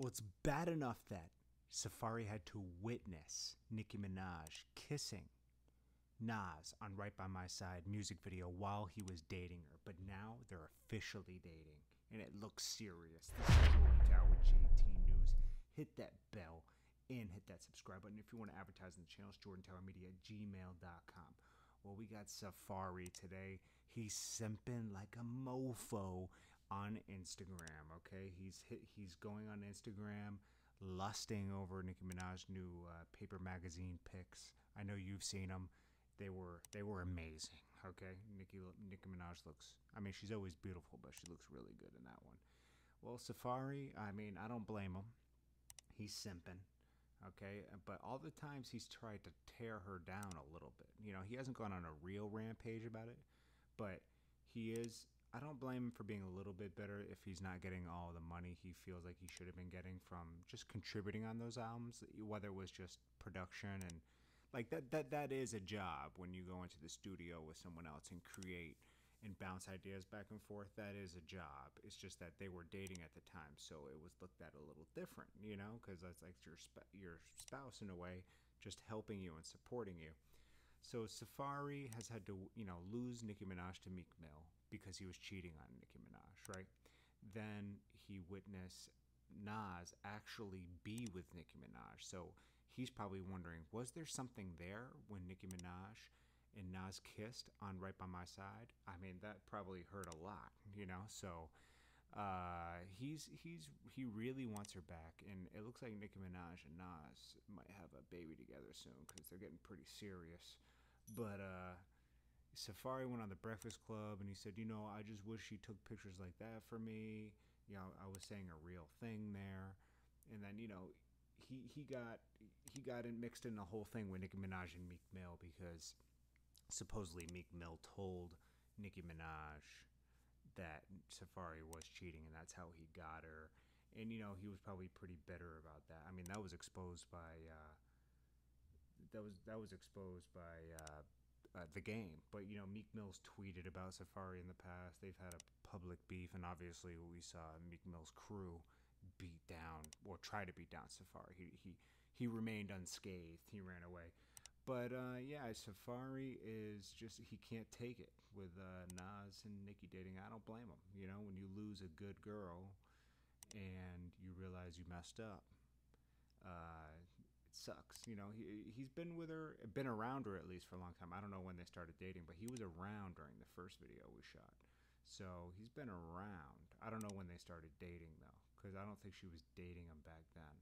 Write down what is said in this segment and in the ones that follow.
Well, it's bad enough that Safaree had to witness Nicki Minaj kissing Nas on Right By My Side music video while he was dating her. But now they're officially dating, and it looks serious. This is Jordan Tower with JT News. Hit that bell and hit that subscribe button. If you want to advertise on the channel, it's jordantowermedia at gmail.com. Well, we got Safaree today. He's simping like a mofo on Instagram. Okay, he's hit, he's going on Instagram, lusting over Nicki Minaj's new uh, paper magazine pics. I know you've seen them. They were they were amazing. Okay, Nicki Nicki Minaj looks. I mean, she's always beautiful, but she looks really good in that one. Well, Safaree. I mean, I don't blame him. He's simping okay but all the times he's tried to tear her down a little bit you know he hasn't gone on a real rampage about it but he is i don't blame him for being a little bit bitter if he's not getting all the money he feels like he should have been getting from just contributing on those albums whether it was just production and like that that that is a job when you go into the studio with someone else and create and bounce ideas back and forth. That is a job. It's just that they were dating at the time so it was looked at a little different you know because that's like your sp- your spouse in a way just helping you and supporting you so Safaree has had to you know lose Nicki Minaj to Meek Mill because he was cheating on Nicki Minaj right? Then he witnessed Nas actually be with Nicki Minaj. So he's probably wondering was there something there when Nicki Minaj and Nas kissed on Right by My Side, I mean that probably hurt a lot, you know. So uh, he's he's he really wants her back, and it looks like Nicki Minaj and Nas might have a baby together soon because they're getting pretty serious. But uh, Safaree went on the Breakfast Club, and he said, you know, I just wish she took pictures like that for me. You know, I was saying a real thing there, and then you know. He, he got he got in, mixed in the whole thing with Nicki Minaj and Meek Mill because supposedly Meek Mill told Nicki Minaj that Safaree was cheating and that's how he got her. And you know, he was probably pretty bitter about that. I mean, that was exposed by uh, that was that was exposed by uh, uh, the game. But you know, Meek Mill's tweeted about Safaree in the past. They've had a public beef, and obviously we saw Meek Mill's crew beat down or try to beat down Safaree. He he he remained unscathed. He ran away. But uh, yeah, Safaree is just he can't take it with uh, Nas and Nicki dating. I don't blame him. You know, when you lose a good girl and you realize you messed up, uh, it sucks. You know, he he's been with her, been around her at least for a long time. I don't know when they started dating, but he was around during the first video we shot. So he's been around. I don't know when they started dating though, because I don't think she was dating him back then.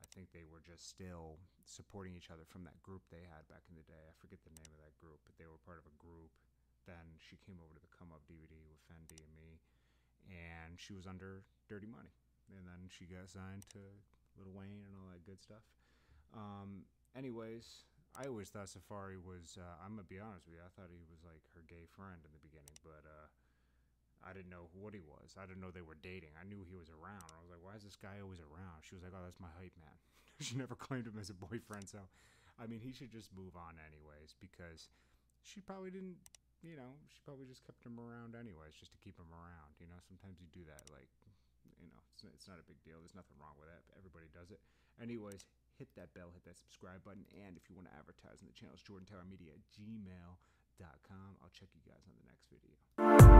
I think they were just still supporting each other from that group they had back in the day. I forget the name of that group, but they were part of a group. Then she came over to the Come Up DVD with Fendi and me, and she was under Dirty Money. And then she got signed to Lil Wayne and all that good stuff. Um, anyways, I always thought Safaree was, uh, I'm going to be honest with you, I thought he was like her gay friend in the beginning, but uh, I didn't know what he was. I didn't know they were dating. I knew he was around. I was like, why is this guy always around? She was like, oh, that's my hype man. she never claimed him as a boyfriend. So, I mean, he should just move on anyways because she probably didn't, you know, she probably just kept him around anyways just to keep him around. You know, sometimes you do that. Like, you know, it's, it's not a big deal. There's nothing wrong with that. Everybody does it. Anyways, hit that bell, hit that subscribe button. And if you want to advertise on the channel, it's Jordan Tower Media at gmail.com. I'll check you guys on the next video.